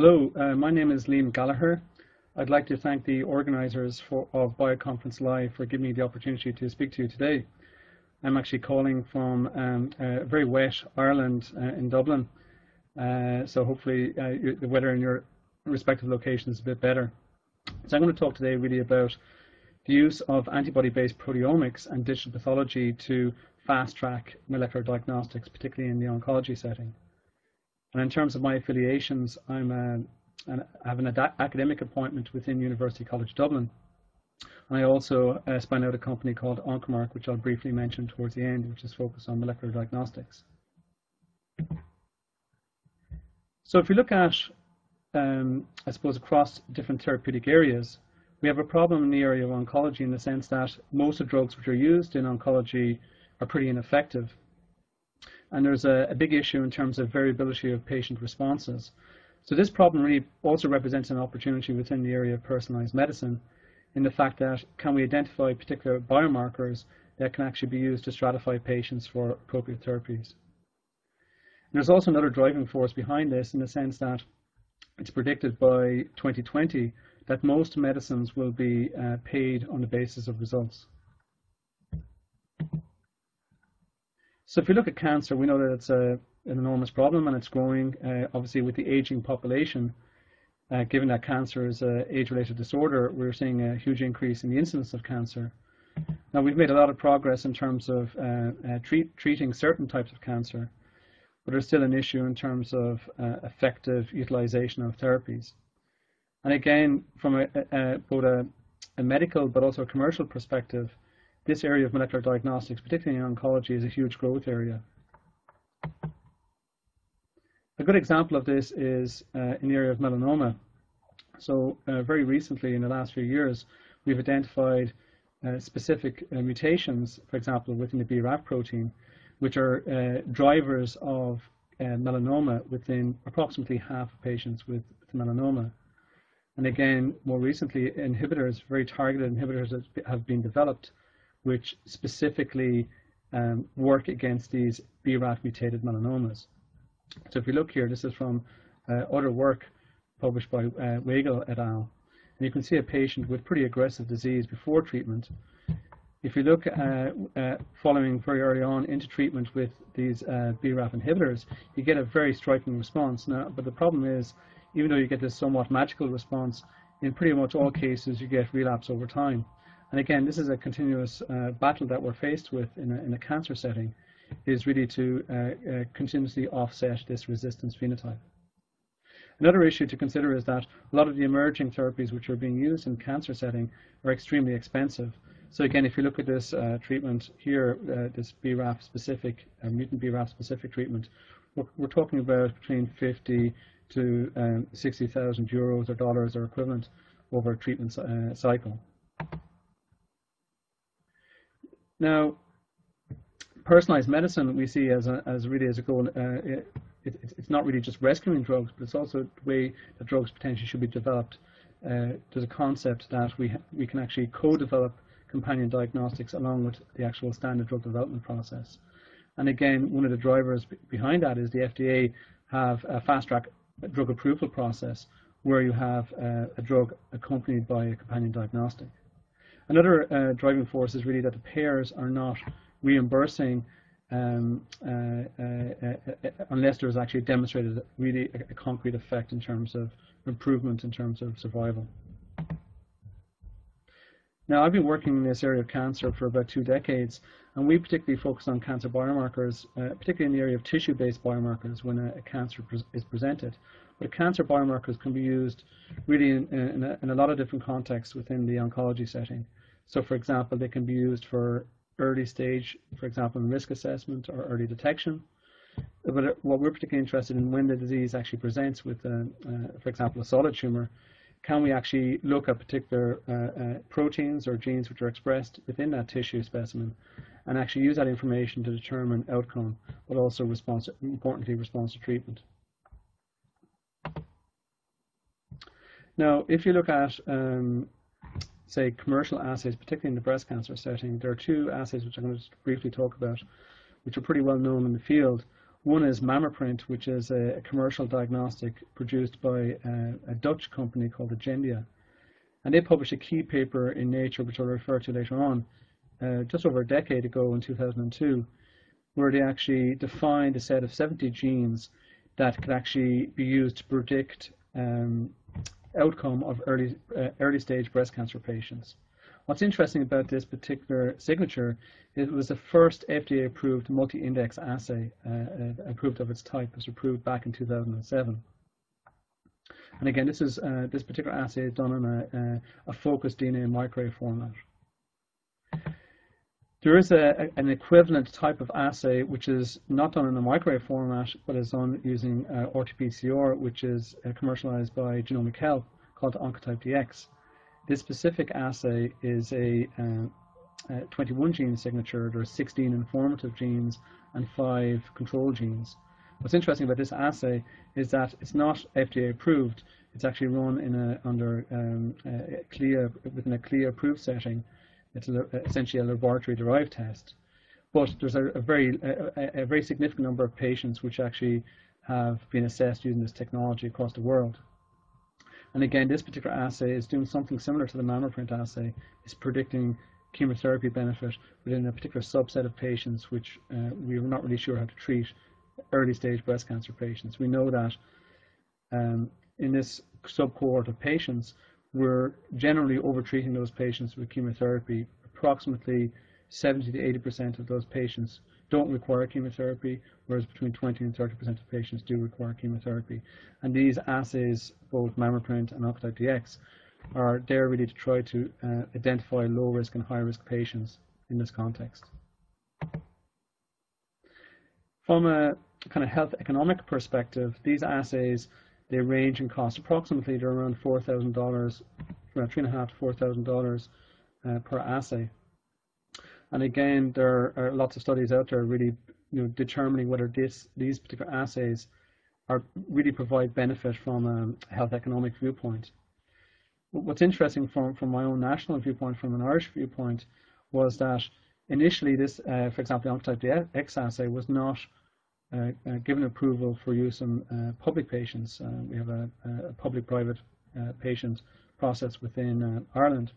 Hello, uh, my name is Liam Gallagher. I'd like to thank the organisers for, of Bioconference Live for giving me the opportunity to speak to you today. I'm actually calling from um, very wet Ireland uh, in Dublin, uh, so hopefully uh, the weather in your respective locations is a bit better. So I'm going to talk today really about the use of antibody-based proteomics and digital pathology to fast-track molecular diagnostics, particularly in the oncology setting. And in terms of my affiliations, I'm a, an, I have an academic appointment within University College Dublin. I also uh, spun out a company called Oncomark, which I'll briefly mention towards the end, which is focused on molecular diagnostics. So if you look at, um, I suppose, across different therapeutic areas, we have a problem in the area of oncology in the sense that most of the drugs which are used in oncology are pretty ineffective. And there's a, a big issue in terms of variability of patient responses. So this problem really also represents an opportunity within the area of personalized medicine in the fact that can we identify particular biomarkers that can actually be used to stratify patients for appropriate therapies. And there's also another driving force behind this in the sense that it's predicted by 2020 that most medicines will be uh, paid on the basis of results. So if you look at cancer, we know that it's a, an enormous problem and it's growing, uh, obviously with the aging population. Uh, given that cancer is an age-related disorder, we're seeing a huge increase in the incidence of cancer. Now, we've made a lot of progress in terms of uh, uh treat, treating certain types of cancer, but there's still an issue in terms of uh, effective utilization of therapies. And again, from a, a, both a, a medical but also a commercial perspective, this area of molecular diagnostics, particularly in oncology, is a huge growth area. A good example of this is uh, in the area of melanoma. So uh, very recently, in the last few years, we've identified uh, specific uh, mutations, for example, within the BRAF protein, which are uh, drivers of uh, melanoma within approximately half of patients with, with melanoma. And again, more recently, inhibitors, very targeted inhibitors have been developed which specifically um, work against these BRAF mutated melanomas. So if you look here, this is from uh, other work published by uh, Wagle et al. And you can see a patient with pretty aggressive disease before treatment. If you look uh, uh, following very early on into treatment with these uh, BRAF inhibitors, you get a very striking response. Now, but the problem is, even though you get this somewhat magical response, in pretty much all cases you get relapse over time. And again, this is a continuous uh, battle that we're faced with in a, in a cancer setting, is really to uh, uh, continuously offset this resistance phenotype. Another issue to consider is that a lot of the emerging therapies which are being used in cancer setting are extremely expensive. So again, if you look at this uh, treatment here, uh, this BRAF specific, uh, mutant BRAF specific treatment, we're, we're, talking about between 50 to um, 60,000 euros or dollars or equivalent over a treatment cycle. Now, personalized medicine we see as, a, as really as a goal. Uh, it, it, it's not really just rescuing drugs, but it's also the way that drugs potentially should be developed. Uh, there's a concept that we we can actually co-develop companion diagnostics along with the actual standard drug development process. And again, one of the drivers behind that is the FDA have a fast-track drug approval process where you have uh, a drug accompanied by a companion diagnostic. Another uh, driving force is really that the payers are not reimbursing um, uh, uh, uh, unless there is actually demonstrated really a, a, concrete effect in terms of improvement in terms of survival. Now, I've been working in this area of cancer for about two decades, and we particularly focus on cancer biomarkers, uh, particularly in the area of tissue-based biomarkers when a, a cancer pre is presented. But cancer biomarkers can be used really in, in, a, in a lot of different contexts within the oncology setting. So for example, they can be used for early stage, for example, risk assessment or early detection. But what we're particularly interested in when the disease actually presents with, uh, uh, for example, a solid tumor, can we actually look at particular uh, uh, proteins or genes which are expressed within that tissue specimen and actually use that information to determine outcome, but also response, importantly, response to treatment. Now, if you look at um, say, commercial assays, particularly in the breast cancer setting, there are two assays which I'm going to briefly talk about, which are pretty well known in the field. One is MammaPrint, which is a, a commercial diagnostic produced by a, a Dutch company called Agendia. And they published a key paper in Nature, which I'll refer to later on, uh, just over a decade ago in 2002, where they actually defined a set of 70 genes that could actually be used to predict um, outcome of early, uh, early stage breast cancer patients. What's interesting about this particular signature it was the first FDA approved multi-index assay uh, uh, approved of its type. It was approved back in 2007. And again, this is uh, this particular assay is done in a, a focused DNA microarray format. There is a, an equivalent type of assay which is not done in a microarray format, but is done using uh, RT-PCR, which is uh, commercialized by Genomic Health, called Oncotype DX. This specific assay is a, uh, a 21 gene signature. There are 16 informative genes and five control genes. What's interesting about this assay is that it's not FDA approved. It's actually run in a, under um, a CLIA, within a CLIA approved setting it's essentially a laboratory-derived test. But there's a, a very a, a, very significant number of patients which actually have been assessed using this technology across the world. And again, this particular assay is doing something similar to the MammaPrint assay. It's predicting chemotherapy benefit within a particular subset of patients which uh, we are not really sure how to treat early stage breast cancer patients. We know that um, in this subcohort of patients, we're generally overtreating those patients with chemotherapy. Approximately 70 to 80% of those patients don't require chemotherapy, whereas between 20 and 30% of patients do require chemotherapy. And these assays, both MammaPrint and Oncotype DX, are there really to try to uh, identify low risk and high risk patients in this context. From a kind of health economic perspective, these assays they range in cost. Approximately, they're around four thousand dollars, around three and a half to four thousand dollars uh, per assay. And again, there are lots of studies out there really, you know, determining whether this these particular assays are really provide benefit from a health economic viewpoint. What's interesting from from my own national viewpoint, from an Irish viewpoint, was that initially this, uh, for example, the Oncotype X assay was not given approval for use in uh, public patients. we have a, a public-private patient process within Ireland.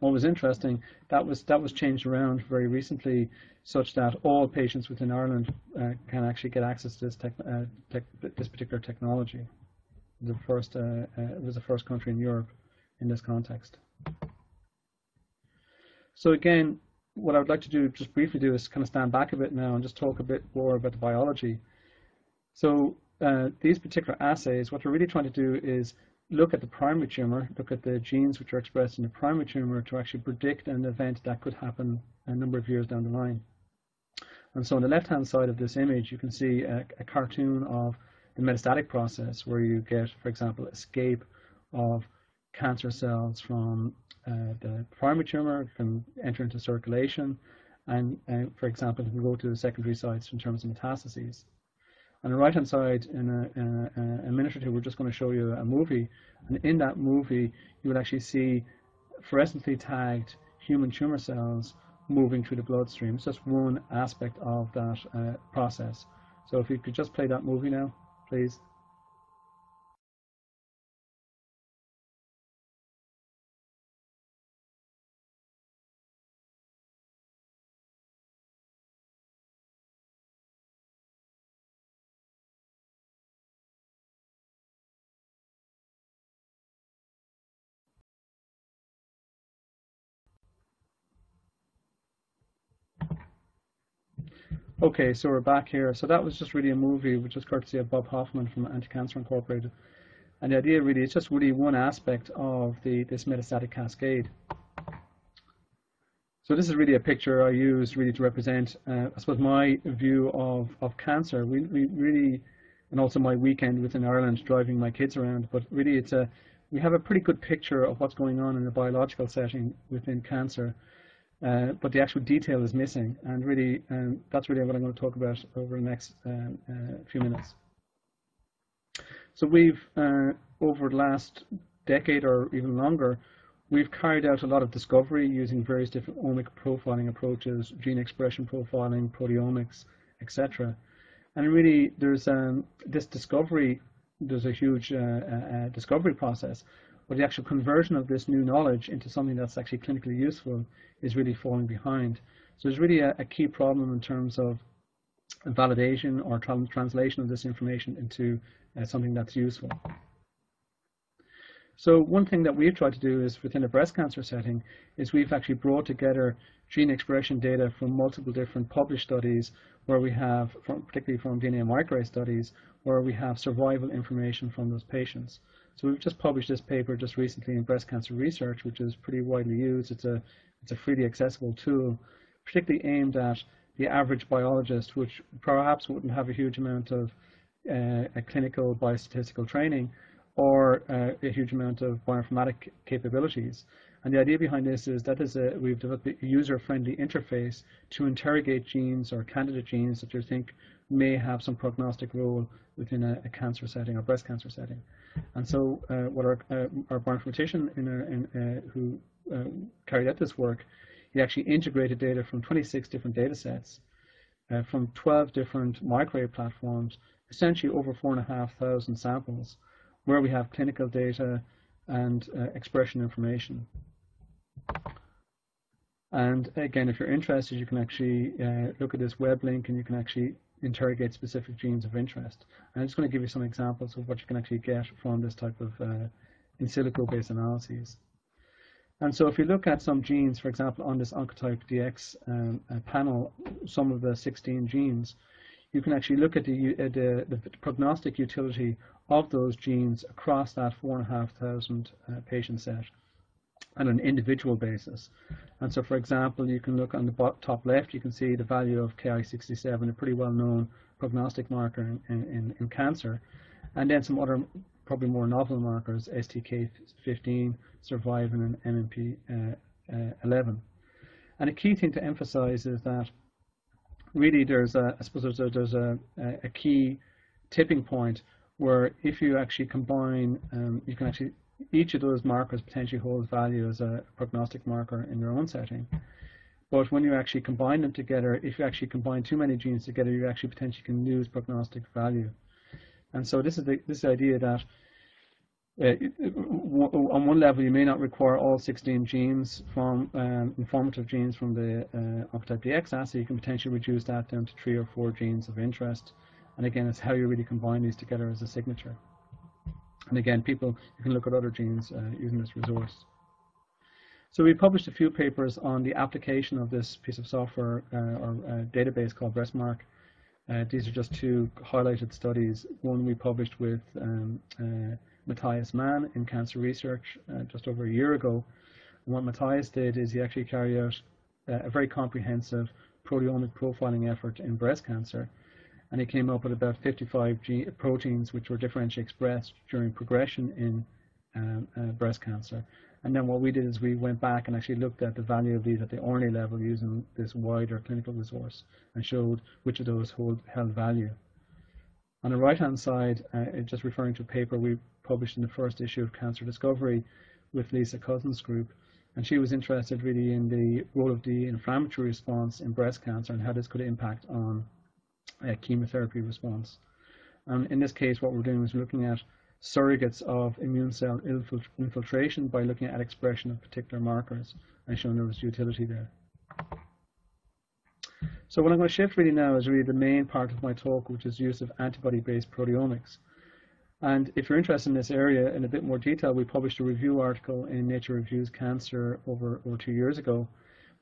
What was interesting, that was that was changed around very recently, such that all patients within Ireland uh, can actually get access to this, tech, uh, tech, this particular technology. The first, uh, it was the first country in Europe in this context. So again, what I would like to do, just briefly do, is kind of stand back a bit now and just talk a bit more about the biology. So uh, these particular assays, what we're really trying to do is look at the primary tumor, look at the genes which are expressed in the primary tumor to actually predict an event that could happen a number of years down the line. And so on the left-hand side of this image, you can see a, a cartoon of the metastatic process where you get, for example, escape of cancer cells from uh, the primary tumor can enter into circulation and, uh, for example, can go to the secondary sites in terms of metastases. On the right-hand side, in a, a, a, minute or two, we're just going to show you a movie. And in that movie, you will actually see fluorescently tagged human tumor cells moving through the bloodstream. It's just one aspect of that uh, process. So if you could just play that movie now, please. Okay, so we're back here. So that was just really a movie, which is courtesy of Bob Hoffman from Anti-Cancer Incorporated. And the idea really is just really one aspect of the this metastatic cascade. So this is really a picture I use really to represent, uh, I suppose, my view of, of cancer. We, we really, and also my weekend within Ireland driving my kids around, but really it's a, we have a pretty good picture of what's going on in a biological setting within cancer. Uh, but the actual detail is missing, and really, um, that's really what I'm going to talk about over the next um, uh, few minutes. So we've, uh, over the last decade or even longer, we've carried out a lot of discovery using various different omic profiling approaches, gene expression profiling, proteomics, etc. And really, there's um, this discovery, there's a huge uh, uh, discovery process, but the actual conversion of this new knowledge into something that's actually clinically useful is really falling behind. So there's really a, a key problem in terms of validation or tra translation of this information into uh, something that's useful. So one thing that we've tried to do is within a breast cancer setting is we've actually brought together gene expression data from multiple different published studies where we have, from, particularly from DNA microarray studies, where we have survival information from those patients. So we've just published this paper just recently in Breast Cancer Research, which is pretty widely used. It's a, it's a freely accessible tool, particularly aimed at the average biologist, which perhaps wouldn't have a huge amount of uh, clinical biostatistical training, or uh, a huge amount of bioinformatic capabilities. And the idea behind this is that is a, we've developed a user-friendly interface to interrogate genes or candidate genes that you think may have some prognostic role within a, a cancer setting or breast cancer setting. And so uh, what our, uh, our bioinformatician in our, in, uh, who uh, carried out this work, he actually integrated data from 26 different data sets uh, from 12 different microarray platforms, essentially over 4,500 samples where we have clinical data and uh, expression information. And again, if you're interested, you can actually uh, look at this web link and you can actually interrogate specific genes of interest. And I'm just going to give you some examples of what you can actually get from this type of uh, in silico based analyses. And so if you look at some genes, for example, on this Oncotype DX um, uh, panel, some of the 16 genes, you can actually look at the, uh, the, the, prognostic utility of those genes across that 4,500 uh, patient set on an individual basis. And so, for example, you can look on the top left, you can see the value of Ki67, a pretty well-known prognostic marker in, in, in, cancer, and then some other probably more novel markers, STK15, survivin, and MMP11. Uh, uh, and a key thing to emphasize is that really there's a, I suppose there's a, there's a, a key tipping point where if you actually combine, um, you can actually, each of those markers potentially holds value as a prognostic marker in their own setting. But when you actually combine them together, if you actually combine too many genes together, you actually potentially can lose prognostic value. And so this is the this idea that uh, on one level, you may not require all 16 genes from um, informative genes from the uh, Oncotype DX assay. You can potentially reduce that down to three or four genes of interest. And again, it's how you really combine these together as a signature. And again, people, you can look at other genes uh, using this resource. So we published a few papers on the application of this piece of software uh, or uh, database called BreastMark. Uh, these are just two highlighted studies. One we published with um, uh, Matthias Mann in cancer research uh, just over a year ago. And what Matthias did is he actually carried out a very comprehensive proteomic profiling effort in breast cancer. And he came up with about 55 proteins which were differentially expressed during progression in um, uh, breast cancer. And then what we did is we went back and actually looked at the value of these at the RNA level using this wider clinical resource and showed which of those hold, held value. On the right-hand side, uh, just referring to a paper we published in the first issue of Cancer Discovery with Lisa Coussens' group, and she was interested really in the role of the inflammatory response in breast cancer and how this could impact on uh, chemotherapy response. And in this case, what we're doing is looking at surrogates of immune cell infiltration by looking at expression of particular markers and showing there was utility there. So what I'm going to shift really now is really the main part of my talk, which is use of antibody-based proteomics. And if you're interested in this area in a bit more detail, we published a review article in Nature Reviews Cancer over, over two years ago,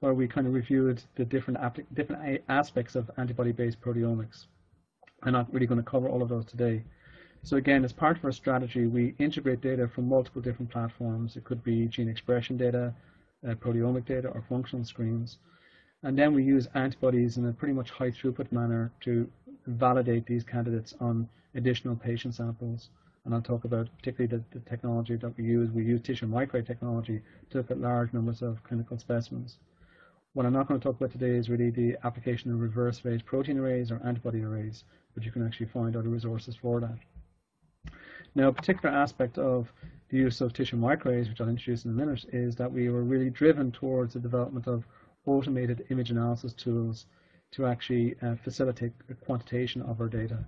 where we kind of reviewed the different, different aspects of antibody-based proteomics. I'm not really going to cover all of those today. So again, as part of our strategy, we integrate data from multiple different platforms. It could be gene expression data, uh, proteomic data, or functional screens. And then we use antibodies in a pretty much high throughput manner to validate these candidates on additional patient samples. And I'll talk about particularly the, the technology that we use. We use tissue microarray technology to look at large numbers of clinical specimens. What I'm not going to talk about today is really the application of reverse phase protein arrays or antibody arrays, but you can actually find other resources for that. Now, a particular aspect of the use of tissue microarrays, which I'll introduce in a minute, is that we were really driven towards the development of automated image analysis tools to actually uh, facilitate quantitation of our data.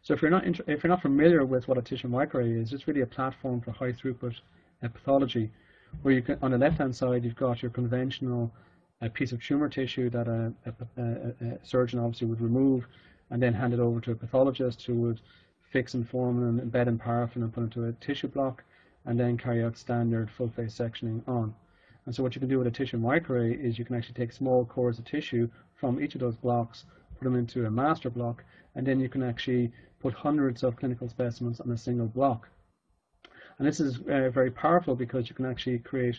So if you're not if you're not familiar with what a tissue microarray is, it's really a platform for high throughput uh, pathology, where you can on the left hand side you've got your conventional uh, piece of tumor tissue that a, a, a, surgeon obviously would remove and then hand it over to a pathologist who would fix and form and embed in paraffin and put into a tissue block and then carry out standard full face sectioning on. And so what you can do with a tissue microarray is you can actually take small cores of tissue from each of those blocks, put them into a master block, and then you can actually put hundreds of clinical specimens on a single block. And this is uh, very powerful because you can actually create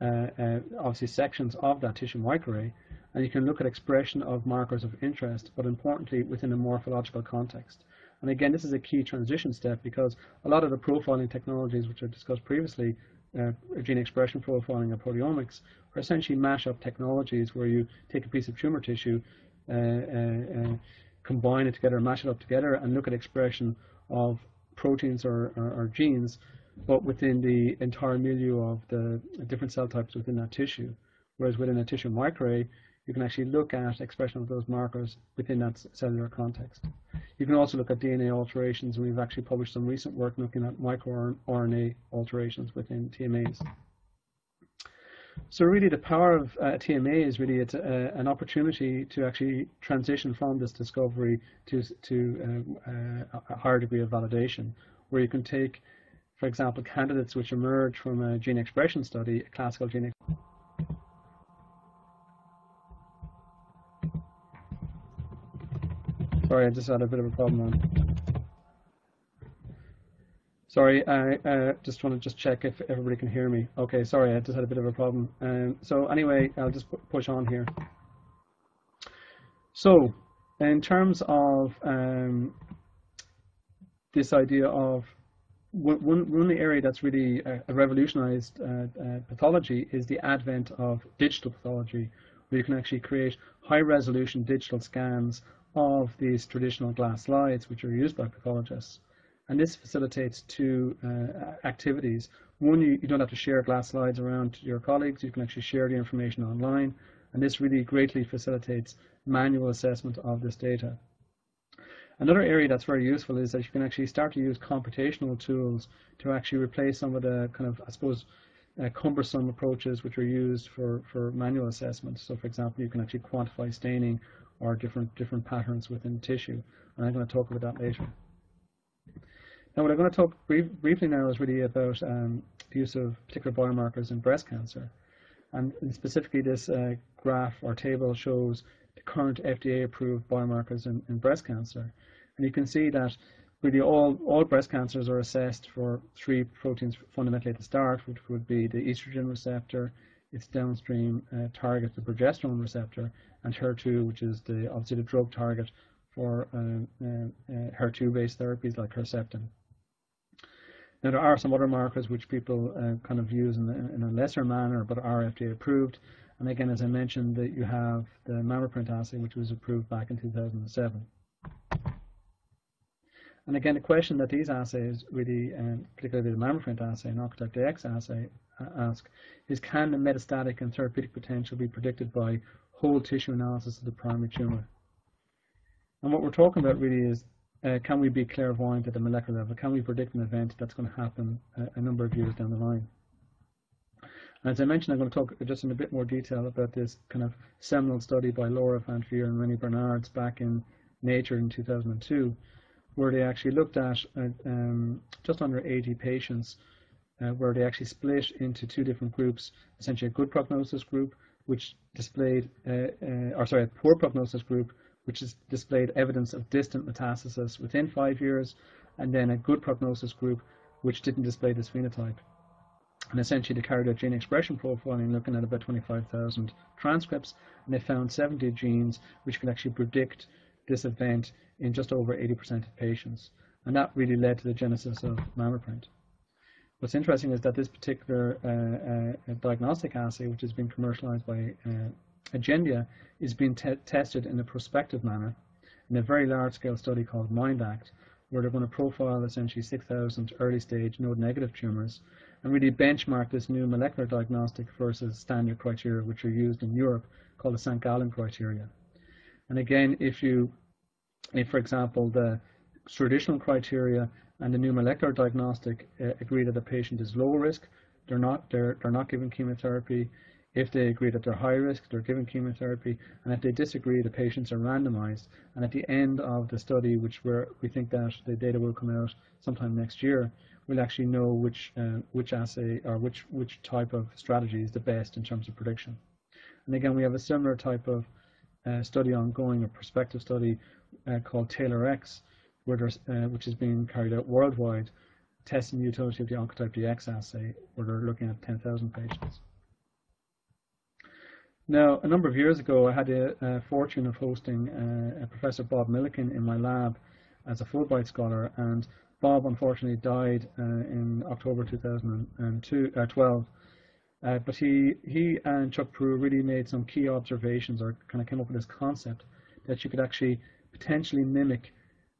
uh, uh, obviously sections of that tissue microarray and you can look at expression of markers of interest, but importantly within a morphological context. And again, this is a key transition step because a lot of the profiling technologies which I discussed previously, uh, gene expression profiling and proteomics, are essentially mash-up technologies where you take a piece of tumor tissue, uh, uh, uh combine it together, mash it up together, and look at expression of proteins or, or, or genes, but within the entire milieu of the different cell types within that tissue. Whereas within a tissue microarray, you can actually look at expression of those markers within that cellular context. You can also look at DNA alterations, and we've actually published some recent work looking at microRNA alterations within TMAs. So really the power of uh, TMA is really it's a, an opportunity to actually transition from this discovery to, to um, uh, a higher degree of validation, where you can take, for example, candidates which emerge from a gene expression study, a classical gene Sorry, I just had a bit of a problem on. Sorry, I uh, just want to just check if everybody can hear me. Okay, sorry, I just had a bit of a problem. Um, so anyway, I'll just push on here. So, in terms of um, this idea of one, one area that's really uh, revolutionized uh, uh, pathology is the advent of digital pathology, where you can actually create high-resolution digital scans of these traditional glass slides, which are used by pathologists. And this facilitates two uh, activities. One, you, you, don't have to share glass slides around to your colleagues. You can actually share the information online. And this really greatly facilitates manual assessment of this data. Another area that's very useful is that you can actually start to use computational tools to actually replace some of the kind of, I suppose, uh, cumbersome approaches which are used for, for manual assessment. So for example, you can actually quantify staining or different, different patterns within tissue. And I'm going to talk about that later. Now, what I'm going to talk brief, briefly now is really about um, the use of particular biomarkers in breast cancer. And specifically, this uh, graph or table shows the current FDA-approved biomarkers in, in, breast cancer. And you can see that really all, all breast cancers are assessed for three proteins fundamentally at the start, which would be the estrogen receptor, its downstream uh, target, the progesterone receptor, and HER2, which is the obviously the drug target for uh, uh, uh HER2-based therapies like Herceptin. Now there are some other markers which people uh, kind of use in, in, a lesser manner, but are FDA approved. And again, as I mentioned, that you have the MammaPrint assay, which was approved back in 2007. And again, the question that these assays really, um, particularly the MammaPrint assay and Oncotype DX assay, uh, ask is can the metastatic and therapeutic potential be predicted by whole tissue analysis of the primary tumor? And what we're talking about really is uh, can we be clairvoyant at the molecular level? Can we predict an event that's going to happen a, a number of years down the line? As I mentioned, I'm going to talk just in a bit more detail about this kind of seminal study by Laura Van Veer and René Bernards back in Nature in 2002, where they actually looked at uh, um, just under 80 patients, uh, where they actually split into two different groups, essentially a good prognosis group, which displayed, uh, uh or sorry, a poor prognosis group, which has displayed evidence of distant metastasis within five years, and then a good prognosis group which didn't display this phenotype. And essentially they carried out gene expression profiling looking at about 25,000 transcripts, and they found 70 genes which could actually predict this event in just over 80% of patients. And that really led to the genesis of MammaPrint. What's interesting is that this particular uh, uh, diagnostic assay, which has been commercialized by uh, Agendia is being te tested in a prospective manner in a very large-scale study called MINDACT, where they're going to profile essentially 6,000 early-stage node-negative tumors and really benchmark this new molecular diagnostic versus standard criteria which are used in Europe called the St. Gallen criteria. And again, if you, if for example, the traditional criteria and the new molecular diagnostic uh, agree that the patient is low risk, they're not, they're, they're not given chemotherapy. If they agree that they're high risk, they're given chemotherapy. And if they disagree, the patients are randomized. And at the end of the study, which we're, we think that the data will come out sometime next year, we'll actually know which, uh, which assay or which, which type of strategy is the best in terms of prediction. And again, we have a similar type of uh, study ongoing, a prospective study uh, called there's, uh, which is being carried out worldwide, testing the utility of the Oncotype DX assay, where they're looking at 10,000 patients. Now, a number of years ago, I had the fortune of hosting uh, Professor Bob Millikan in my lab as a Fulbright scholar, and Bob unfortunately died uh, in October 2012. Uh, uh, but he, he and Chuck Perou really made some key observations or kind of came up with this concept that you could actually potentially mimic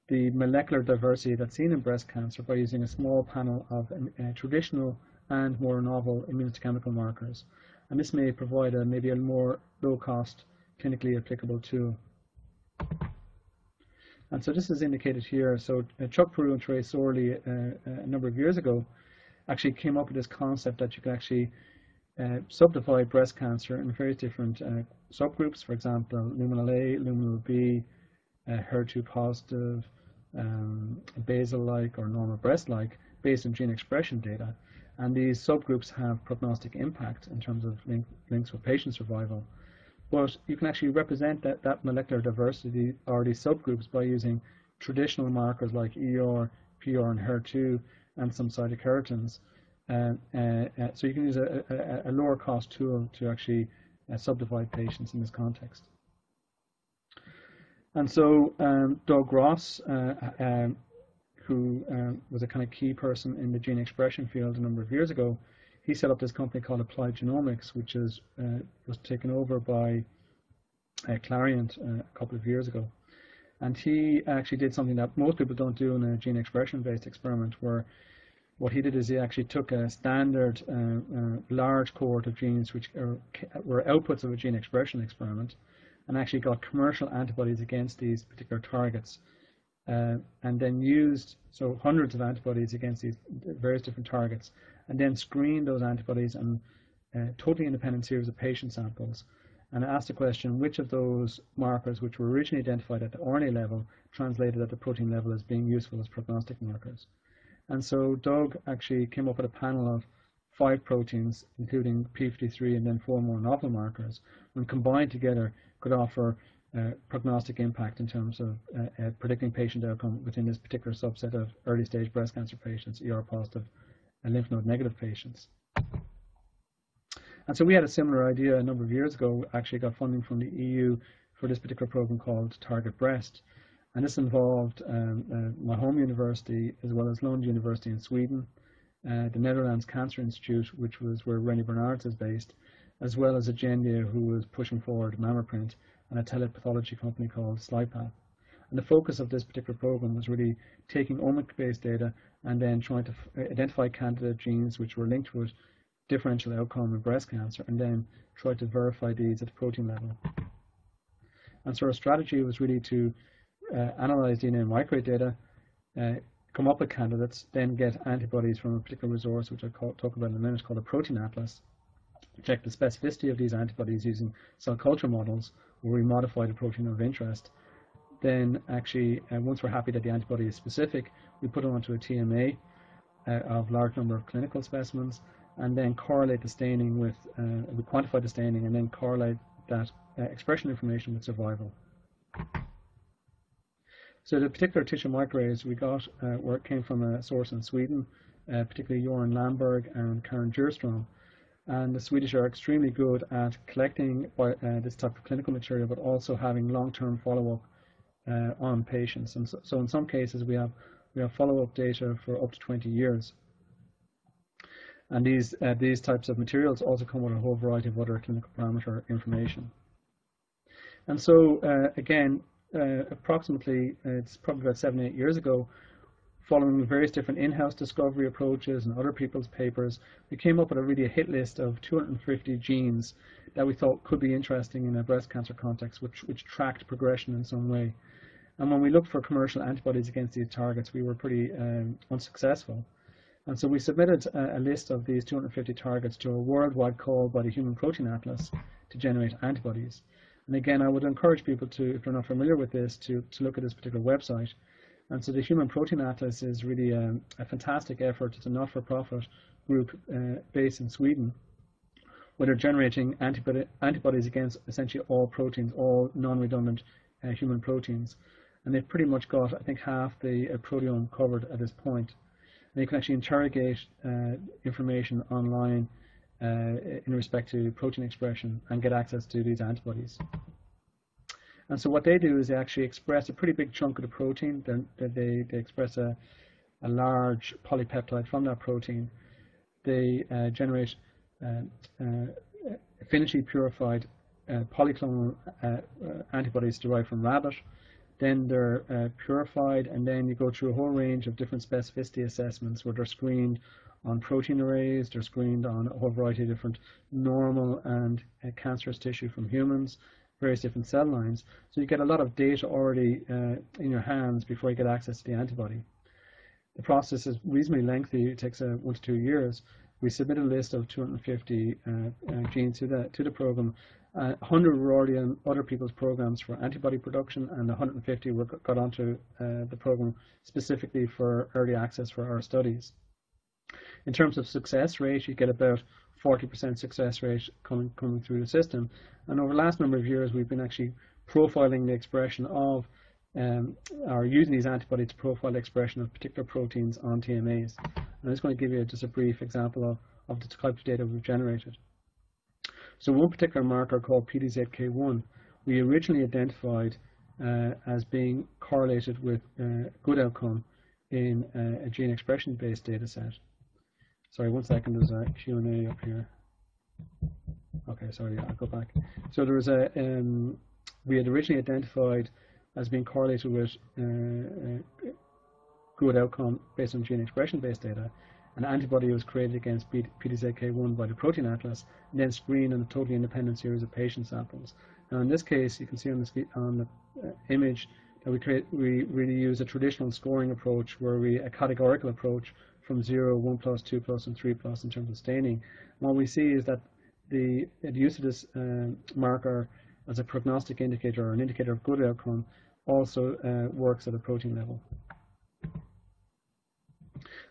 the molecular diversity that's seen in breast cancer by using a small panel of uh, traditional and more novel immunohistochemical markers and this may provide a, maybe a more low-cost, clinically applicable tool. And so this is indicated here. So uh, Chuck Perou and Therese Sørlie uh, uh, a number of years ago actually came up with this concept that you could actually uh, subdivide breast cancer in various different uh, subgroups, for example, luminal A, luminal B, HER2 positive, um, basal-like or normal breast-like, based on gene expression data. And these subgroups have prognostic impact in terms of link, links with patient survival. But you can actually represent that, that molecular diversity or these subgroups by using traditional markers like ER, PR, and HER2, and some cytokeratins. Uh, uh, so you can use a, a, a, lower cost tool to actually uh, subdivide patients in this context. And so um, Doug Ross uh, um, who um, was a kind of key person in the gene expression field a number of years ago, he set up this company called Applied Genomics, which is, uh, was taken over by uh, uh, a couple of years ago. And he actually did something that most people don't do in a gene expression-based experiment, where what he did is he actually took a standard uh, uh, large cohort of genes which are, were outputs of a gene expression experiment and actually got commercial antibodies against these particular targets uh, and then used so hundreds of antibodies against these various different targets, and then screened those antibodies a uh, totally independent series of patient samples, and asked the question which of those markers, which were originally identified at the RNA level, translated at the protein level as being useful as prognostic markers. And so Doug actually came up with a panel of five proteins, including P53 and then four more novel markers, when combined together could offer uh, prognostic impact in terms of uh, uh, predicting patient outcome within this particular subset of early stage breast cancer patients, ER positive and lymph node negative patients. And so we had a similar idea a number of years ago, we actually got funding from the EU for this particular program called Target Breast. And this involved um, uh, my home university as well as Lund University in Sweden, uh, the Netherlands Cancer Institute, which was where René Bernards is based, as well as a Agendia, who was pushing forward MammaPrint, and a telepathology company called SlidePath. And the focus of this particular program was really taking omic-based data and then trying to identify candidate genes which were linked with differential outcome in breast cancer and then try to verify these at the protein level. And so our strategy was really to uh, analyze DNA microarray data, uh, come up with candidates, then get antibodies from a particular resource, which I'll talk about in a minute, called a protein atlas, check the specificity of these antibodies using cell culture models, where we modify the protein of interest, then actually, uh, once we're happy that the antibody is specific, we put it onto a TMA uh, of large number of clinical specimens, and then correlate the staining with, uh, we quantify the staining, and then correlate that uh, expression information with survival. So the particular tissue microarrays we got uh, were, came from a source in Sweden, uh, particularly Göran Landberg and Karin Jirström, and the Swedish are extremely good at collecting uh, this type of clinical material, but also having long-term follow-up uh, on patients. And so, so, in some cases, we have we have follow-up data for up to 20 years. And these uh, these types of materials also come with a whole variety of other clinical parameter information. And so uh, again, uh, approximately it's probably about seven eight years ago, following various different in-house discovery approaches and other people's papers, we came up with a really a hit list of 250 genes that we thought could be interesting in a breast cancer context, which, which tracked progression in some way. And when we looked for commercial antibodies against these targets, we were pretty um, unsuccessful. And so we submitted a, a, list of these 250 targets to a worldwide call by the Human Protein Atlas to generate antibodies. And again, I would encourage people to, if they're not familiar with this, to, to look at this particular website. And so the Human Protein Atlas is really a, a fantastic effort. It's a not-for-profit group uh, based in Sweden where they're generating antibody, antibodies against essentially all proteins, all non-redundant uh, human proteins. And they've pretty much got, I think, half the uh, proteome covered at this point. And you can actually interrogate uh, information online uh, in respect to protein expression and get access to these antibodies. And so what they do is they actually express a pretty big chunk of the protein. They, they, they express a, a large polypeptide from that protein. They uh, generate uh, uh, affinity purified uh, polyclonal antibodies derived from rabbit. Then they're purified, and then you go through a whole range of different specificity assessments where they're screened on protein arrays, they're screened on a whole variety of different normal and uh, cancerous tissue from humans, various different cell lines. So you get a lot of data already uh, in your hands before you get access to the antibody. The process is reasonably lengthy. It takes uh, one to two years. We submitted a list of 250 uh, uh, genes to the to the program. 100 were already on other people's programs for antibody production, and 150 were got onto uh, the program specifically for early access for our studies. In terms of success rate, you get about 40% success rate coming coming through the system. And over the last number of years, we've been actually profiling the expression of um, or using these antibodies to profile the expression of particular proteins on TMAs. And I'm just going to give you just a brief example of, of the type of data we've generated. So one particular marker called PDZK1, we originally identified uh, as being correlated with uh, good outcome in uh, a gene expression based data set. Sorry, one second, there's a Q&A up here. Okay, sorry, I'll go back. So there was a, um, we had originally identified as being correlated with uh, uh good outcome based on gene expression based data. An antibody was created against PDZK1 by the Protein Atlas and then screened in a totally independent series of patient samples. Now in this case, you can see on the, on the uh, image that we, create, we really use a traditional scoring approach where we, a categorical approach from 0, 1 plus, 2 plus, and 3 plus in terms of staining. And what we see is that the, the use of this uh, marker as a prognostic indicator or an indicator of good outcome also uh, works at a protein level.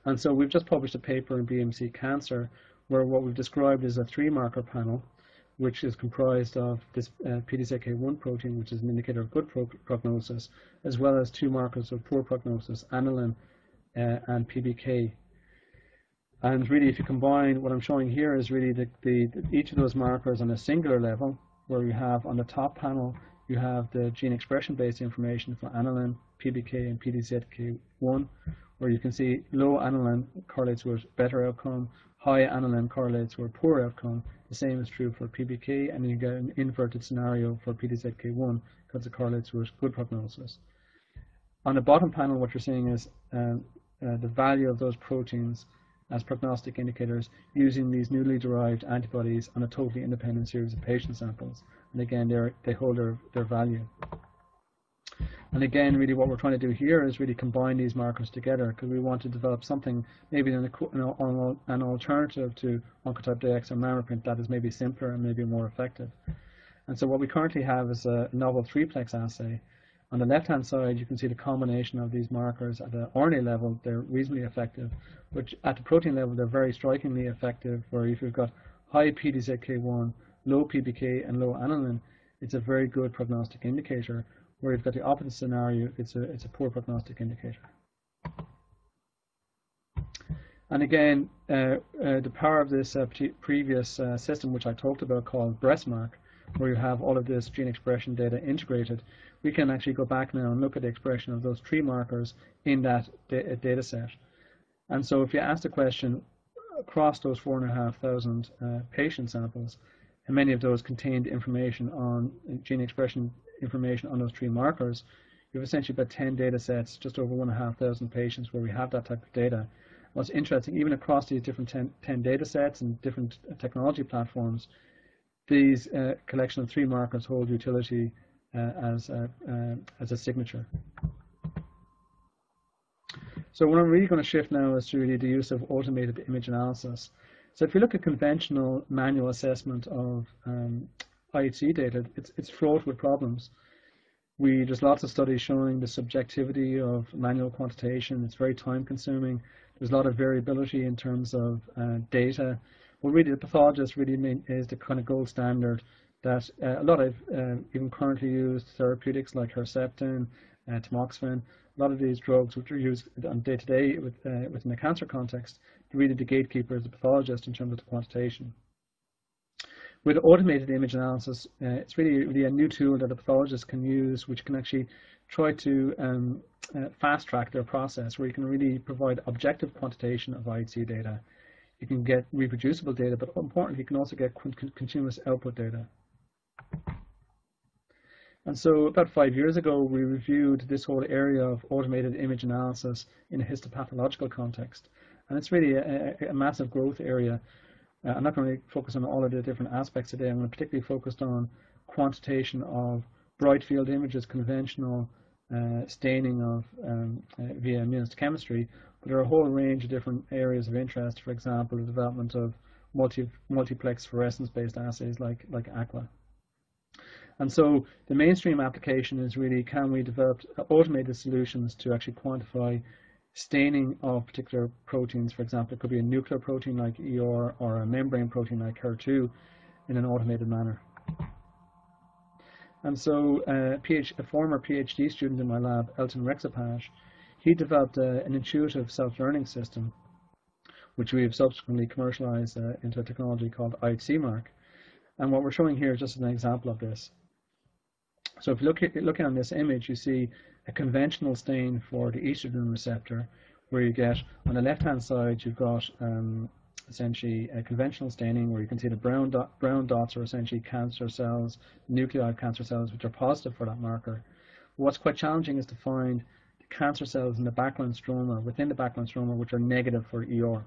And so we've just published a paper in BMC Cancer where what we've described is a three-marker panel which is comprised of this uh, PDZK1 protein, which is an indicator of good pro prognosis, as well as two markers of poor prognosis, anillin uh, and PBK. And really, if you combine, what I'm showing here is really the, the, the, each of those markers on a singular level, where you have on the top panel, you have the gene expression-based information for anillin, PBK, and PDZK1, where you can see low anillin correlates with better outcome, high anillin correlates with poor outcome. The same is true for PBK, and you get an inverted scenario for PDZK1 because it correlates with good prognosis. On the bottom panel, what you're seeing is um, uh, the value of those proteins as prognostic indicators using these newly derived antibodies on a totally independent series of patient samples. And again, they hold their, their value. And again, really what we're trying to do here is really combine these markers together because we want to develop something, maybe an, an alternative to Oncotype DX or MammaPrint that is maybe simpler and maybe more effective. And so what we currently have is a novel three-plex assay on the left-hand side, you can see the combination of these markers at the RNA level, they're reasonably effective, but at the protein level, they're very strikingly effective, where if you've got high PDZK1, low PBK, and low anillin, it's a very good prognostic indicator, where you've got the opposite scenario, it's a, it's a poor prognostic indicator. And again, uh, uh, the power of this uh, previous uh, system, which I talked about, called BreastMark, where you have all of this gene expression data integrated, we can actually go back now and look at the expression of those three markers in that da uh, data set. And so if you ask the question across those four and a half thousand uh, patient samples, and many of those contained information on uh, gene expression information on those three markers, you have essentially about 10 data sets, just over 1,500 patients where we have that type of data. What's interesting, even across these different 10, 10 data sets and different uh, technology platforms, these uh, collection of three markers hold utility uh, as, a, uh, as a signature. So what I'm really going to shift now is to really the use of automated image analysis. So if you look at conventional manual assessment of um, IHC data, it's, it's fraught with problems. We, there's lots of studies showing the subjectivity of manual quantitation. It's very time consuming. There's a lot of variability in terms of uh, data. Well, really, the pathologist really mean, is the kind of gold standard that uh, a lot of uh, even currently used therapeutics like Herceptin, uh, tamoxifen, a lot of these drugs which are used on day to day with, uh, within the cancer context, really the gatekeeper is the pathologist in terms of the quantitation. With automated image analysis, uh, it's really, really a new tool that a pathologist can use which can actually try to um, uh, fast track their process where you can really provide objective quantitation of IHC data. You can get reproducible data, but importantly, you can also get continuous output data. And so about five years ago, we reviewed this whole area of automated image analysis in a histopathological context. And it's really a, a massive growth area. Uh, I'm not going to focus on all of the different aspects today. I'm going to particularly focus on quantitation of bright field images, conventional uh, staining of um, uh, via immunohistochemistry, there are a whole range of different areas of interest. For example, the development of multi multiplex fluorescence-based assays like like AQUA. And so the mainstream application is really can we develop automated solutions to actually quantify staining of particular proteins. For example, it could be a nuclear protein like ER or a membrane protein like HER2 in an automated manner. And so uh, PH, a former PhD student in my lab, Elton Rexhepaj, he developed uh, an intuitive self-learning system, which we have subsequently commercialized uh, into a technology called IHC-Mark. And what we're showing here is just an example of this. So if you look at, looking on this image, you see a conventional stain for the estrogen receptor, where you get, on the left-hand side, you've got um, essentially a conventional staining where you can see the brown, dot, brown dots are essentially cancer cells, nuclei of cancer cells, which are positive for that marker. What's quite challenging is to find cancer cells in the background stroma, within the background stroma, which are negative for ER.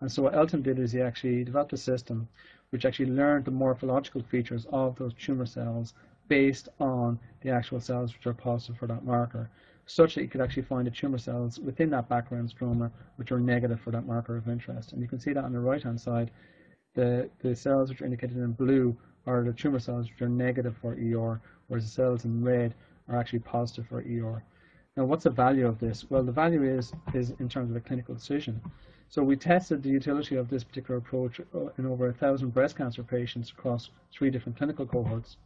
And so what Elton did is he actually developed a system which actually learned the morphological features of those tumor cells based on the actual cells which are positive for that marker, such that you could actually find the tumor cells within that background stroma which are negative for that marker of interest. And you can see that on the right hand side, the, the cells which are indicated in blue are the tumor cells which are negative for ER, whereas the cells in red are actually positive for ER. Now what's the value of this? Well the value is, is in terms of a clinical decision. So we tested the utility of this particular approach uh, in over a thousand breast cancer patients across three different clinical cohorts.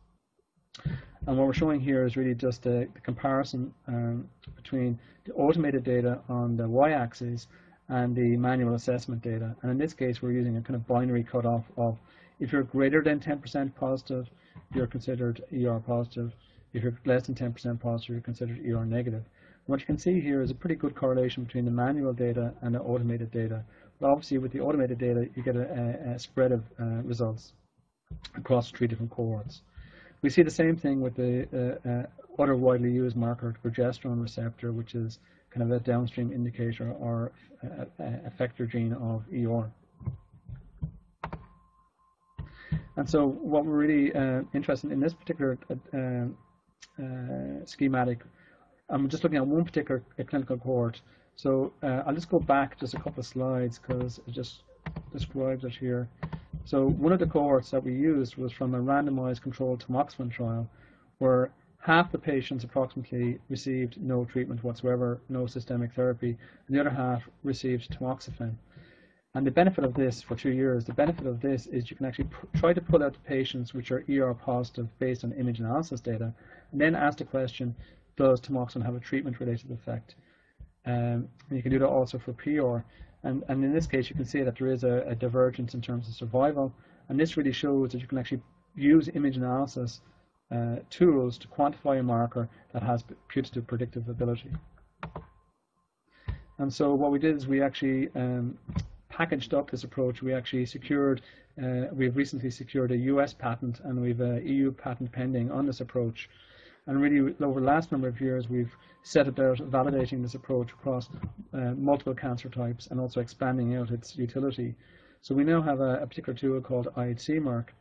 And what we're showing here is really just a, comparison um, between the automated data on the y-axis and the manual assessment data. And in this case, we're using a kind of binary cutoff of if you're greater than 10% positive, you're considered ER positive. If you're less than 10% positive, you're considered ER negative. What you can see here is a pretty good correlation between the manual data and the automated data. But obviously, with the automated data, you get a, a spread of uh, results across three different cohorts. We see the same thing with the uh, uh, other widely used marker, progesterone receptor, which is kind of a downstream indicator or uh, effector gene of ER. And so what we're really uh, interested in this particular uh, uh, schematic, I'm just looking at one particular clinical cohort. So I'll just go back just a couple of slides because it just describes it here. So one of the cohorts that we used was from a randomized controlled tamoxifen trial where half the patients approximately received no treatment whatsoever, no systemic therapy, and the other half received tamoxifen. And the benefit of this for two years, the benefit of this is you can actually try to pull out the patients which are ER positive based on image analysis data, and then ask the question, does tamoxifen have a treatment-related effect? Um, you can do that also for PR. And, and in this case, you can see that there is a, a divergence in terms of survival. And this really shows that you can actually use image analysis uh, tools to quantify a marker that has putative predictive ability. And so what we did is we actually um, packaged up this approach. We actually secured, uh, we've recently secured a US patent and we've an EU patent pending on this approach. And really, over the last number of years, we've set about validating this approach across uh, multiple cancer types and also expanding out its utility. So we now have a, a particular tool called IHC Mark,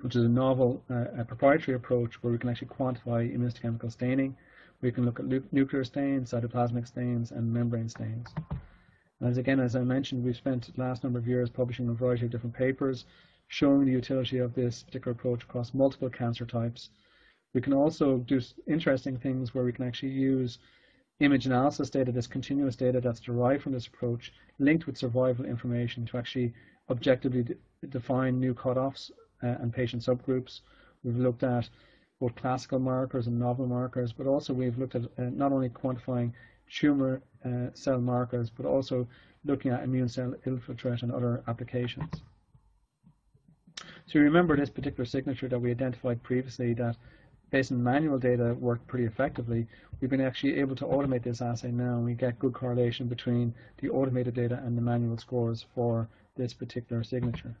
which is a novel uh, a proprietary approach where we can actually quantify immunohistochemical staining. We can look at nuclear stains, cytoplasmic stains, and membrane stains. And as again, as I mentioned, we've spent the last number of years publishing a variety of different papers showing the utility of this particular approach across multiple cancer types. We can also do interesting things where we can actually use image analysis data, this continuous data that's derived from this approach, linked with survival information to actually objectively de define new cutoffs uh, and patient subgroups. We've looked at both classical markers and novel markers, but also we've looked at uh, not only quantifying tumor uh, cell markers, but also looking at immune cell infiltrate and other applications. So you remember this particular signature that we identified previously that based on manual data worked pretty effectively. We've been actually able to automate this assay now and we get good correlation between the automated data and the manual scores for this particular signature.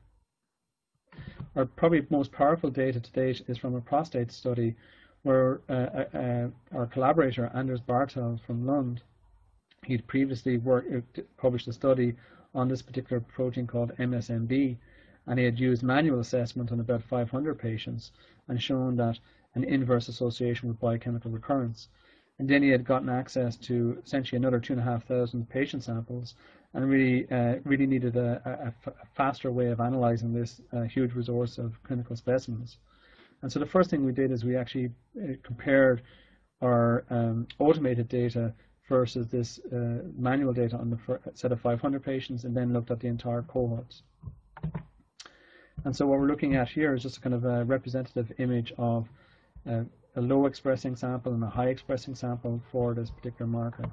Our probably most powerful data to date is from a prostate study where uh, uh, uh, our collaborator Anders Bjartell from Lund, he'd previously worked, uh, published a study on this particular protein called MSMB, and he had used manual assessment on about 500 patients and shown that an inverse association with biochemical recurrence. And then he had gotten access to essentially another two and a half thousand patient samples and really uh, really needed a, a, faster way of analyzing this uh, huge resource of clinical specimens. And so the first thing we did is we actually uh, compared our um, automated data versus this uh, manual data on the set of 500 patients and then looked at the entire cohorts. And so what we're looking at here is just a kind of a representative image of uh, a low expressing sample and a high expressing sample for this particular marker.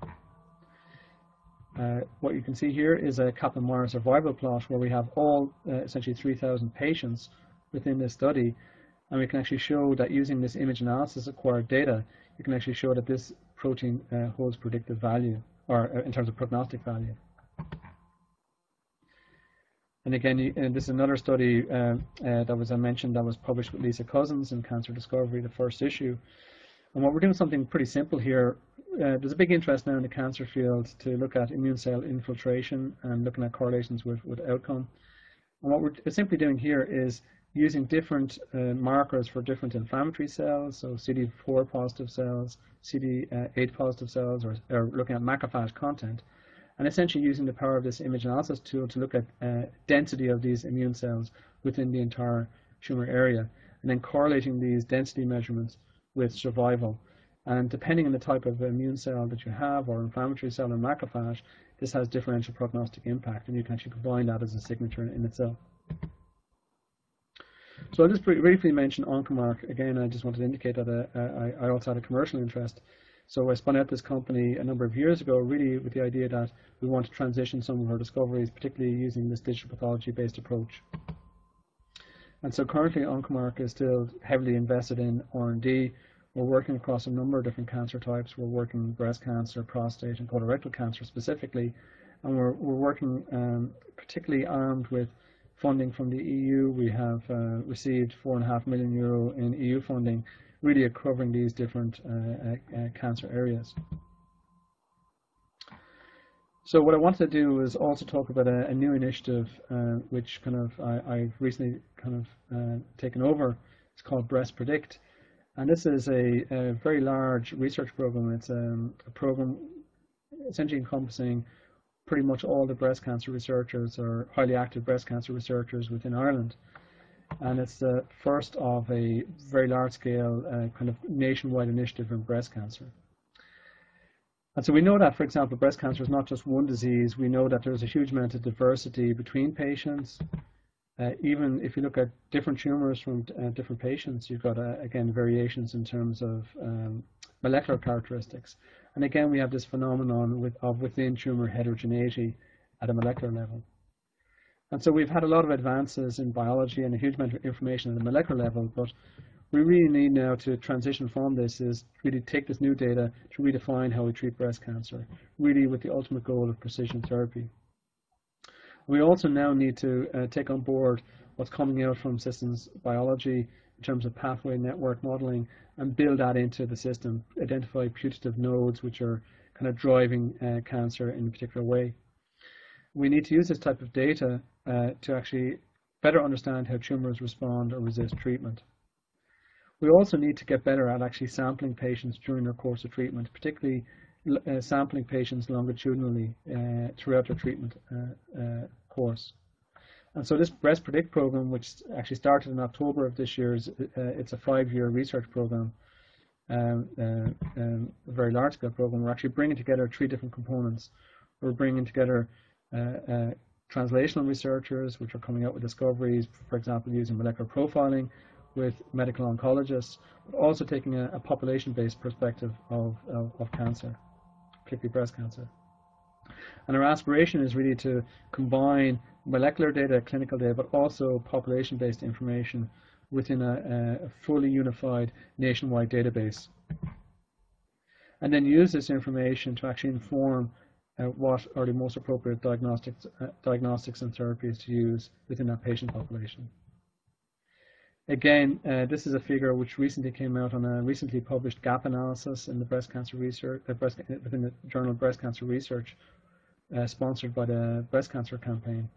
Uh, what you can see here is a Kaplan-Meier survival plot where we have all uh, essentially 3,000 patients within this study and we can actually show that using this image analysis acquired data, you can actually show that this protein uh, holds predictive value, or uh, in terms of prognostic value. And again, you, and this is another study uh, uh, that was I mentioned that was published with Lisa Coussens in Cancer Discovery, the first issue. And what we're doing something pretty simple here. Uh, there's a big interest now in the cancer field to look at immune cell infiltration and looking at correlations with, with outcome. And what we're simply doing here is using different uh, markers for different inflammatory cells, so CD4 positive cells, CD8 positive cells, or, or, looking at macrophage content, and essentially using the power of this image analysis tool to look at uh, density of these immune cells within the entire tumor area, and then correlating these density measurements with survival. And depending on the type of immune cell that you have, or inflammatory cell or macrophage, this has differential prognostic impact, and you can actually combine that as a signature in itself. So I'll just briefly mention Oncomark. Again, I just wanted to indicate that uh, I, I, also had a commercial interest. So I spun out this company a number of years ago, really with the idea that we want to transition some of our discoveries, particularly using this digital pathology-based approach. And so currently Oncomark is still heavily invested in R&D. We're working across a number of different cancer types. We're working breast cancer, prostate, and colorectal cancer specifically. And we're, we're working um, particularly armed with funding from the EU. We have uh, received four and a half million euro in EU funding, really covering these different uh, uh, uh, cancer areas. So what I wanted to do is also talk about a, a new initiative uh, which kind of I, have recently kind of uh, taken over. It's called Breast Predict, and this is a, a very large research program. It's um, a program essentially encompassing pretty much all the breast cancer researchers or highly active breast cancer researchers within Ireland. And it's the first of a very large scale uh, kind of nationwide initiative in breast cancer. And so we know that, for example, breast cancer is not just one disease. We know that there's a huge amount of diversity between patients. Uh, even if you look at different tumors from uh, different patients, you've got, uh, again, variations in terms of um, molecular characteristics. And again, we have this phenomenon with, of within tumor heterogeneity at a molecular level. And so we've had a lot of advances in biology and a huge amount of information at the molecular level, but we really need now to transition from this is really take this new data to redefine how we treat breast cancer, really with the ultimate goal of precision therapy. We also now need to uh, take on board what's coming out from systems biology in terms of pathway network modeling and build that into the system, identify putative nodes which are kind of driving uh, cancer in a particular way. We need to use this type of data uh, to actually better understand how tumors respond or resist treatment. We also need to get better at actually sampling patients during their course of treatment, particularly uh, sampling patients longitudinally uh, throughout their treatment uh, uh, course. And so this Breast Predict program, which actually started in October of this year, is, uh, it's a five-year research program, um, um, a very large-scale program. We're actually bringing together three different components. We're bringing together Uh, uh, translational researchers, which are coming out with discoveries, for example, using molecular profiling with medical oncologists, but also taking a, a population-based perspective of, of, of cancer, particularly breast cancer. And our aspiration is really to combine molecular data, clinical data, but also population-based information within a, a, fully unified nationwide database. And then use this information to actually inform uh, what are the most appropriate diagnostics, uh, diagnostics and therapies to use within that patient population. Again, uh, this is a figure which recently came out on a recently published gap analysis in the breast cancer research, uh, breast, within the journal Breast Cancer Research, uh, sponsored by the Breast Cancer Campaign.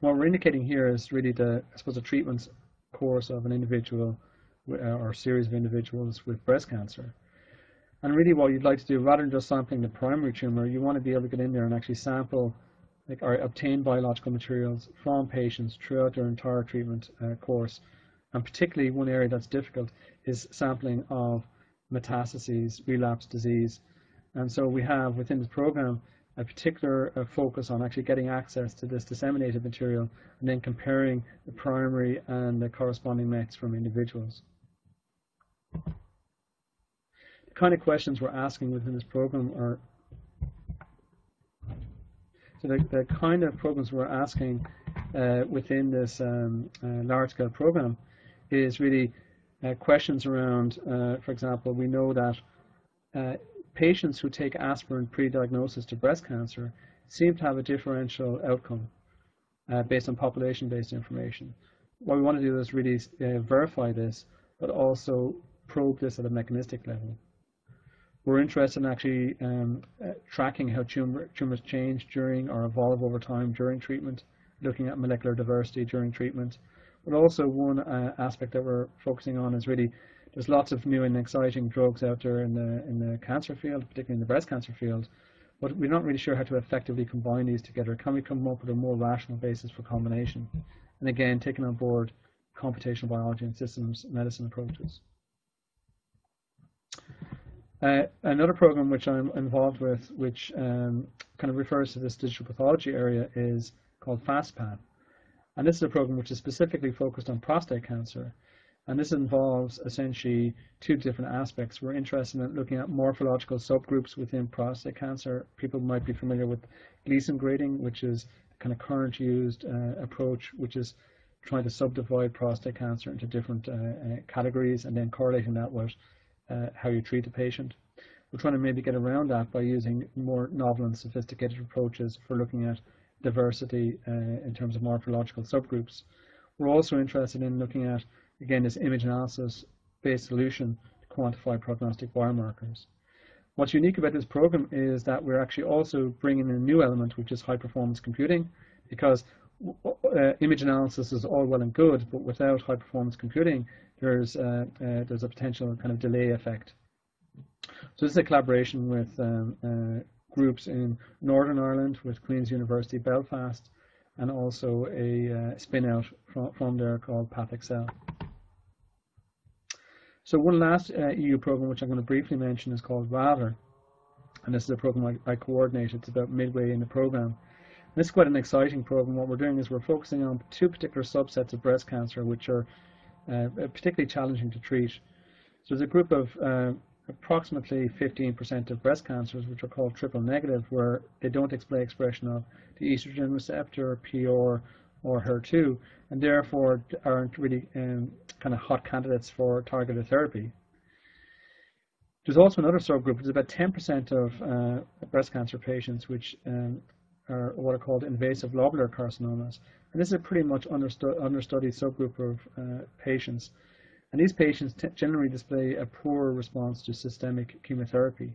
What we're indicating here is really the, I suppose, the treatment course of an individual uh, or series of individuals with breast cancer. And really what you'd like to do, rather than just sampling the primary tumor, you want to be able to get in there and actually sample like, or obtain biological materials from patients throughout their entire treatment uh, course. And particularly one area that's difficult is sampling of metastases, relapse disease. And so we have within this program a particular uh, focus on actually getting access to this disseminated material and then comparing the primary and the corresponding mets from individuals. Kind of questions we're asking within this program are so the, the kind of problems we're asking uh, within this um, uh, large-scale program is really uh, questions around, uh, for example, we know that uh, patients who take aspirin pre-diagnosis to breast cancer seem to have a differential outcome uh, based on population-based information. What we want to do is really verify this, but also probe this at a mechanistic level. We're interested in actually um, uh, tracking how tumor, tumors change during or evolve over time during treatment, looking at molecular diversity during treatment. But also one uh, aspect that we're focusing on is really there's lots of new and exciting drugs out there in the in the cancer field, particularly in the breast cancer field, but we're not really sure how to effectively combine these together. Can we come up with a more rational basis for combination? And again, taking on board computational biology and systems medicine approaches. Uh, another program which I'm involved with, which um, kind of refers to this digital pathology area, is called FastPath. And this is a program which is specifically focused on prostate cancer. And this involves essentially two different aspects. We're interested in looking at morphological subgroups within prostate cancer. People might be familiar with Gleason grading, which is kind of current used uh, approach, which is trying to subdivide prostate cancer into different uh, uh, categories and then correlating that with uh, how you treat a patient. We're trying to maybe get around that by using more novel and sophisticated approaches for looking at diversity uh, in terms of morphological subgroups. We're also interested in looking at, again, this image analysis based solution to quantify prognostic biomarkers. What's unique about this program is that we're actually also bringing in a new element, which is high performance computing, because uh, image analysis is all well and good, but without high performance computing, there's uh, there's a potential kind of delay effect. So this is a collaboration with um, uh, groups in Northern Ireland with Queen's University Belfast and also a uh, spin-out from, from there called PathXL. So one last uh, EU program which I'm going to briefly mention is called RATHER and this is a program I, I coordinate. It's about midway in the program. this is quite an exciting program. What we're doing is we're focusing on two particular subsets of breast cancer which are particularly challenging to treat. So there's a group of uh, approximately 15% of breast cancers, which are called triple negative, where they don't display expression of the estrogen receptor, PR, or HER2, and therefore aren't really um, kind of hot candidates for targeted therapy. There's also another subgroup, it's about 10% of uh, breast cancer patients which um, are what are called invasive lobular carcinomas. And this is a pretty much understu understudied subgroup of uh, patients. And these patients generally display a poor response to systemic chemotherapy.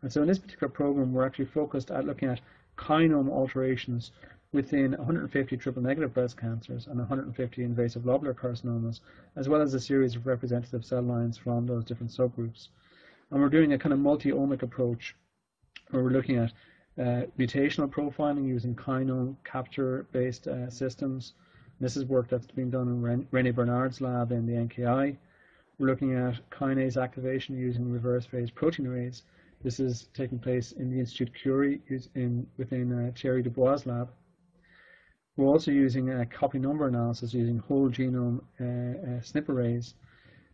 And so in this particular program, we're actually focused at looking at kinome alterations within 150 triple negative breast cancers and 150 invasive lobular carcinomas, as well as a series of representative cell lines from those different subgroups. And we're doing a kind of multi-omic approach where we're looking at uh, mutational profiling using kinome capture-based uh, systems. This is work that's been done in Ren René Bernards' lab in the NKI. We're looking at kinase activation using reverse phase protein arrays. This is taking place in the Institute Curie in, within uh, Thierry Dubois' lab. We're also using a copy number analysis using whole genome uh, uh, SNP arrays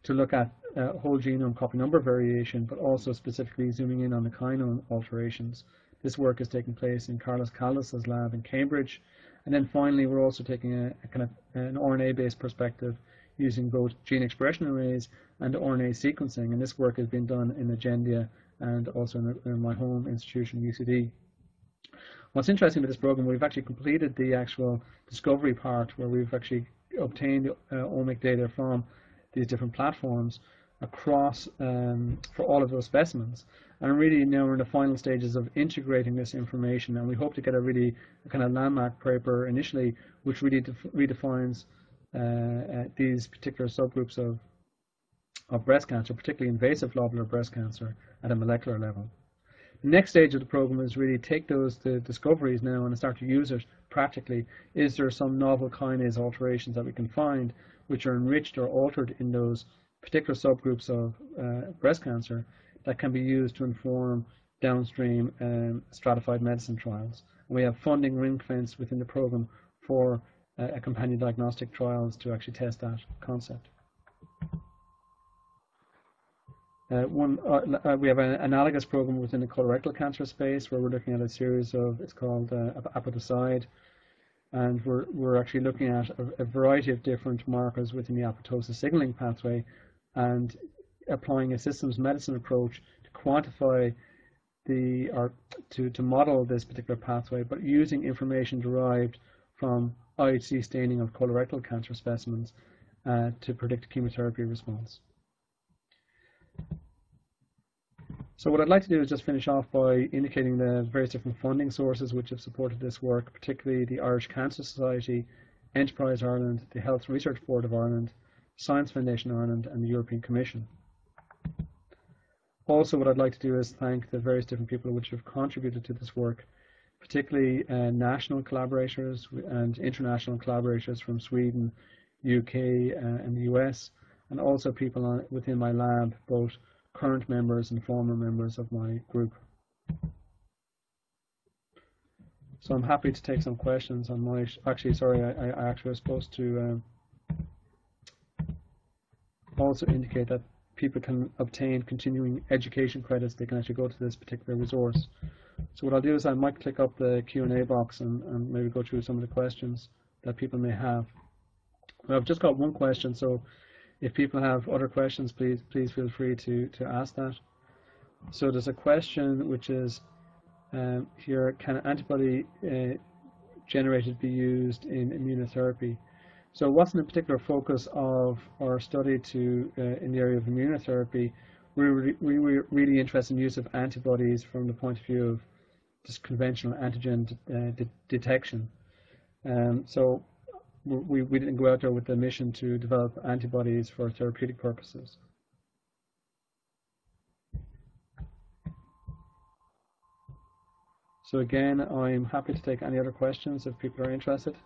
to look at uh, whole genome copy number variation, but also specifically zooming in on the kinome alterations. This work is taking place in Carlos Caldas' lab in Cambridge. And then finally, we're also taking a, a kind of an RNA-based perspective using both gene expression arrays and RNA sequencing. And this work has been done in Agendia and also in, in my home institution, UCD. What's interesting with this program, we've actually completed the actual discovery part where we've actually obtained uh, omic data from these different platforms across um, for all of those specimens. And really now we're in the final stages of integrating this information and we hope to get a really kind of landmark paper initially which really redefines uh, uh, these particular subgroups of, of breast cancer, particularly invasive lobular breast cancer at a molecular level. The next stage of the program is really take those the discoveries now and start to use it practically. Is there some novel kinase alterations that we can find which are enriched or altered in those particular subgroups of uh, breast cancer that can be used to inform downstream um, stratified medicine trials. And we have funding ring fenced within the program for uh, a companion diagnostic trials to actually test that concept. Uh, one, uh, uh, we have an analogous program within the colorectal cancer space where we're looking at a series of, it's called uh, and we're, we're actually looking at a, a, variety of different markers within the apoptosis signaling pathway and applying a systems medicine approach to quantify the, or to, to model this particular pathway, but using information derived from IHC staining of colorectal cancer specimens uh, to predict chemotherapy response. So what I'd like to do is just finish off by indicating the various different funding sources which have supported this work, particularly the Irish Cancer Society, Enterprise Ireland, the Health Research Board of Ireland, Science Foundation Ireland and the European Commission. Also what I'd like to do is thank the various different people which have contributed to this work, particularly uh, national collaborators and international collaborators from Sweden, UK uh, and the US, and also people on, within my lab, both current members and former members of my group. So I'm happy to take some questions on my, actually, sorry, I, I actually was supposed to um, also indicate that people can obtain continuing education credits. They can actually go to this particular resource. So what I'll do is I might click up the Q&A box and, and maybe go through some of the questions that people may have. Well, I've just got one question, so if people have other questions, please please feel free to, to ask that. So there's a question which is um, here, can antibody uh, generated be used in immunotherapy? So what's in the particular focus of our study to uh, in the area of immunotherapy? We were, we were really interested in use of antibodies from the point of view of just conventional antigen de uh, de detection. Um, so we, we didn't go out there with the mission to develop antibodies for therapeutic purposes. So again, I'm happy to take any other questions if people are interested.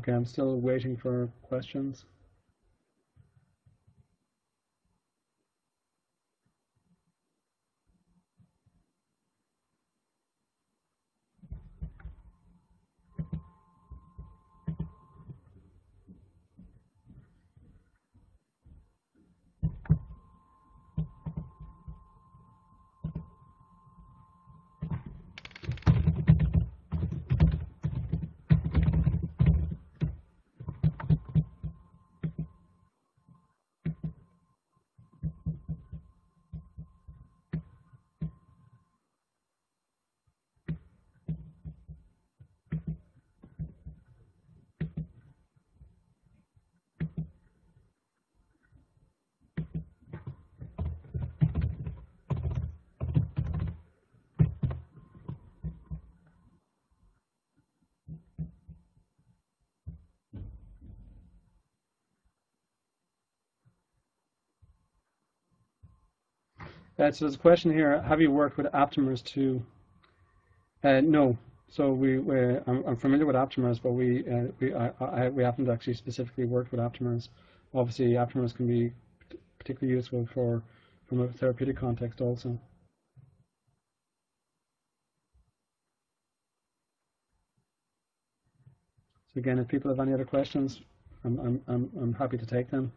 Okay, I'm still waiting for questions. Uh, so there's a question here, have you worked with aptamers to, uh, no. So we, I'm, I'm, familiar with aptamers, but we, uh, we, I, I, we haven't actually specifically worked with aptamers. Obviously, aptamers can be particularly useful for from a therapeutic context also. So again, if people have any other questions, I'm, I'm, I'm, I'm happy to take them.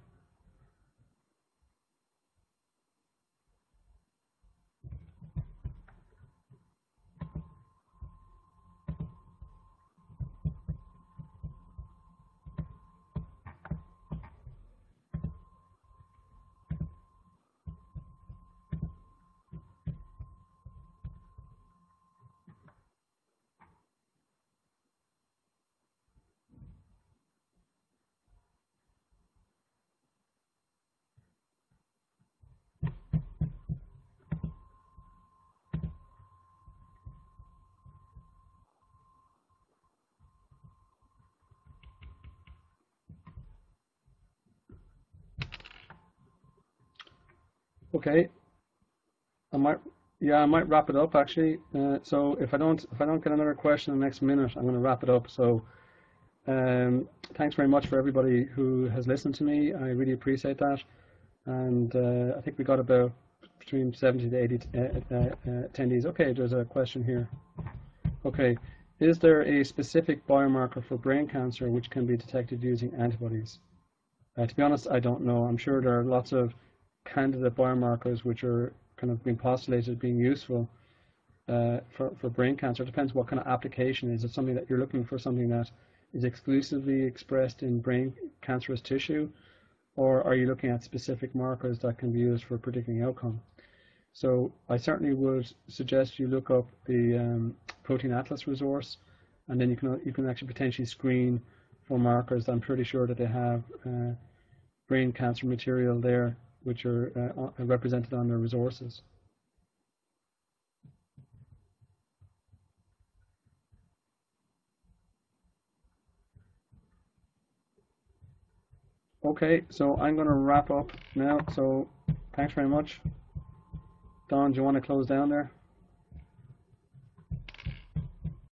Okay. I might, yeah, I might wrap it up actually. Uh, so if I don't, if I don't get another question in the next minute, I'm going to wrap it up. So um, thanks very much for everybody who has listened to me. I really appreciate that. And uh, I think we got about between 70 to 80 uh, uh, uh, attendees. Okay, there's a question here. Okay, is there a specific biomarker for brain cancer which can be detected using antibodies? Uh, to be honest, I don't know. I'm sure there are lots of candidate biomarkers which are kind of being postulated as being useful uh, for, for brain cancer. It depends what kind of application is. It something that you're looking for something that is exclusively expressed in brain cancerous tissue, or are you looking at specific markers that can be used for predicting outcome? So I certainly would suggest you look up the um, Protein Atlas resource, and then you can you can actually potentially screen for markers. I'm pretty sure that they have uh, brain cancer material there which are uh, represented on their resources. Okay, so I'm going to wrap up now. So thanks very much. Don, do you want to close down there?